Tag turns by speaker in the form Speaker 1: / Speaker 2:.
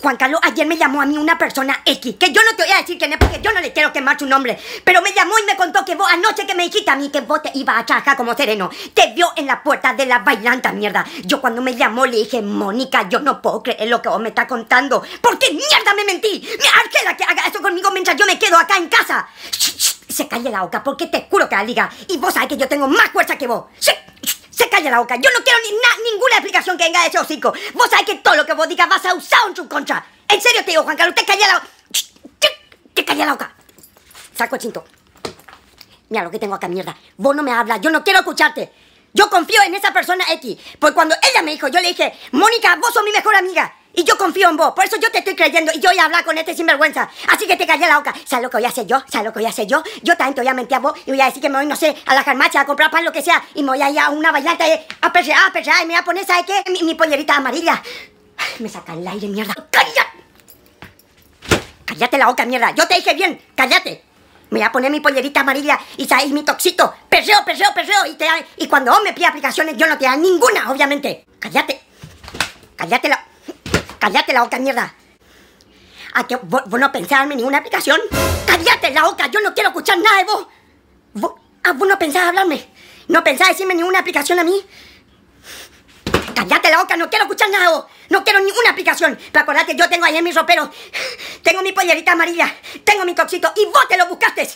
Speaker 1: Juan Carlos, ayer me llamó a mí una persona X, que yo no te voy a decir quién es porque yo no le quiero quemar su nombre, pero me llamó y me contó que vos anoche que me dijiste a mí que vos te ibas a trabajar como sereno, te vio en la puerta de la bailanta, mierda. Yo cuando me llamó le dije, Mónica, yo no puedo creer lo que vos me estás contando. ¿Por qué mierda me mentí? Me arquela que haga eso conmigo mientras yo me quedo acá en casa. se calle la boca porque te juro que la liga. Y vos sabés que yo tengo más fuerza que vos. Se calle la boca. Yo no quiero ni ninguna explicación que venga de ese hocico. Vos sabés que todo lo que vos digas vas a usar en su contra. En serio te digo, Juan Carlos, te calle la boca. Te calle la boca. Saco el cinto. Mira lo que tengo acá, mierda. Vos no me hablas. Yo no quiero escucharte. Yo confío en esa persona X. Porque cuando ella me dijo, yo le dije, Mónica, vos sos mi mejor amiga. Y yo confío en vos, por eso yo te estoy creyendo y yo voy a hablar con este sinvergüenza. Así que te callé la boca. ¿Sabes lo que voy a hacer yo? ¿Sabes lo que voy a hacer yo? Yo también te voy a mentir a vos y voy a decir que me voy, no sé, a la farmacia a comprar pan, lo que sea. Y me voy a ir a una bailanta a perrear, a perrear y me voy a poner, ¿sabes qué? Mi, pollerita amarilla. me saca el aire, mierda. ¡Cállate! Cállate la boca, mierda. Yo te dije bien, cállate. Me voy a poner mi pollerita amarilla y sabéis mi toxito. Perreo, perreo, perreo. Y, te, y cuando vos me pides aplicaciones, yo no te da ninguna, obviamente. Cállate. Cállate la... Cállate la boca, mierda. ¿A que vos, no pensás darme ninguna aplicación? ¡Cállate la boca! Yo no quiero escuchar nada de vos. ¿Vos, ah, vos no pensás hablarme? ¿No pensás decirme ninguna aplicación a mí? ¡Cállate la boca! No quiero escuchar nada de vos. No quiero ninguna aplicación. Pero acordate, yo tengo ahí en mi ropero. Tengo mi pollerita amarilla. Tengo mi coxito. Y vos te lo buscaste.